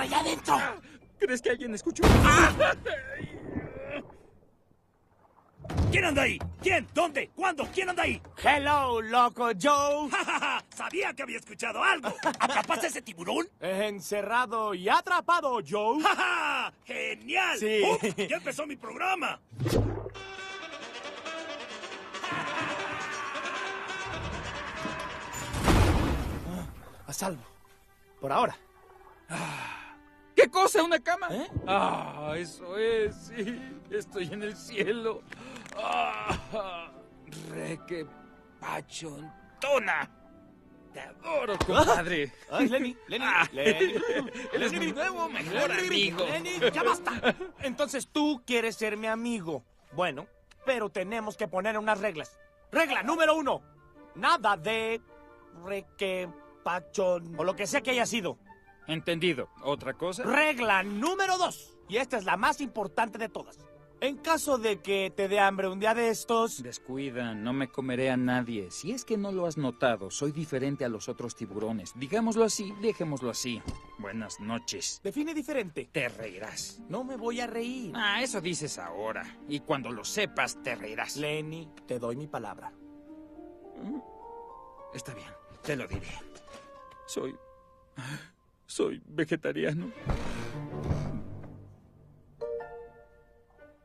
allá adentro. ¿Crees que alguien escuchó? ¿Quién anda ahí? ¿Quién? ¿Dónde? ¿Cuándo? ¿Quién anda ahí? Hello, loco Joe. ¡Ja, ja, ja! Sabía que había escuchado algo. ¿Atrapaste a ese tiburón? Encerrado y atrapado, Joe. ¡Ja, ja! ¡Genial! Sí. ¡Uf! ¡Ya empezó mi programa! A salvo. Por ahora. ¿Qué cosa? ¿Una cama? ¿Eh? Ah, eso es, sí. Estoy en el cielo. Ah, re que pachontona. Te adoro, compadre. Ay, Lenny, Lenny, Ah, Lenny. Eres mi nuevo mejor amigo. Lenny, ya basta. Entonces tú quieres ser mi amigo. Bueno, pero tenemos que poner unas reglas. Regla número uno. Nada de requepachón o lo que sea que haya sido. Entendido. ¿Otra cosa? Regla número dos. Y esta es la más importante de todas. En caso de que te dé hambre un día de estos... Descuida, no me comeré a nadie. Si es que no lo has notado, soy diferente a los otros tiburones. Digámoslo así, dejémoslo así. Buenas noches. Define diferente. Te reirás. No me voy a reír. Ah, eso dices ahora. Y cuando lo sepas, te reirás. Lenny, te doy mi palabra. Está bien, te lo diré. Soy... Soy vegetariano.